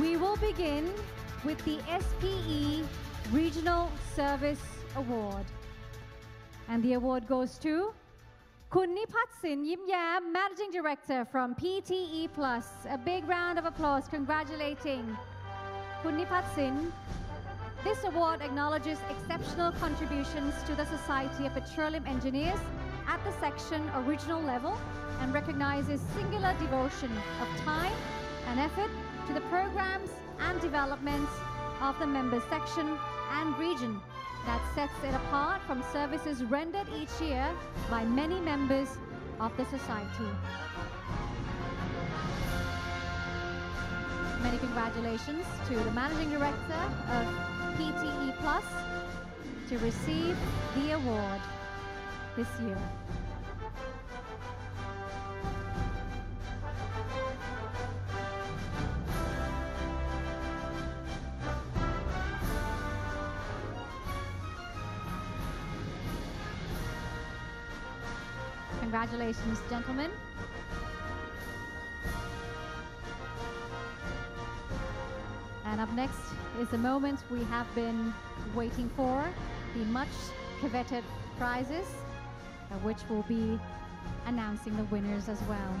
We will begin with the SPE Regional Service Award. And the award goes to Kunni Nipat Yimyam, Managing Director from PTE Plus. A big round of applause congratulating Kunni Nipat This award acknowledges exceptional contributions to the Society of Petroleum Engineers at the section original level and recognizes singular devotion of time and effort to the programs and developments of the member section and region that sets it apart from services rendered each year by many members of the society. Many congratulations to the Managing Director of PTE Plus to receive the award this year. Congratulations, gentlemen. And up next is the moment we have been waiting for the much coveted prizes, uh, which will be announcing the winners as well.